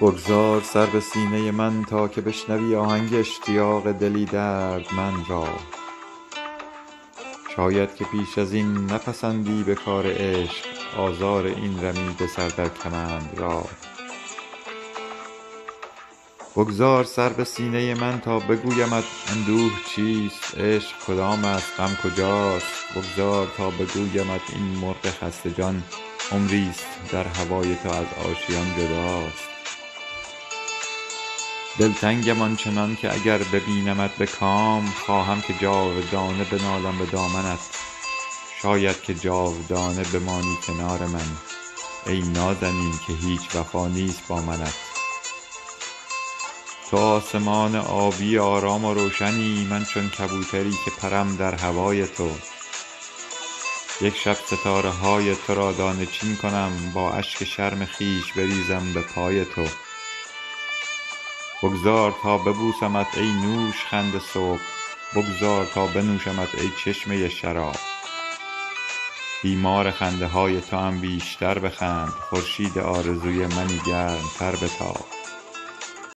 بگذار سر به سینه من تا که بشنوی آهنگ اشتیاق دلی دردمند را. شاید که پیش از این نپسندی به کار عشق آزار این رمیده سر در کمند را. بگذار سر به سینه من تا بگویمت اندوه چیست عشق کدام است غم کجاست؟ بگذار تا بگویمت این مرغ خسته جان عمری ست در هوای تو از آشیان جداست. دلتنگم آن چنان که اگر ببینمت به کام خواهم که جاودانه بنالم به دامنت شاید که جاودانه بمانی کنار من. ای نازنین که هیچ وفا نیست با منت تو آسمان آبی آرام و روشنی من چون کبوتری که پرم در هوای تو. یک شب ستاره های تو را دانه چین کنم با اشک شرم خویش بریزم به پای تو. بگذار تا ببوسمت ای نوشخند صبح بگذار تا بنوشمت ای چشمه شراب. بیمار خنده های توام بیشتر بخند خورشید آرزوی منی گرمتر بتاب.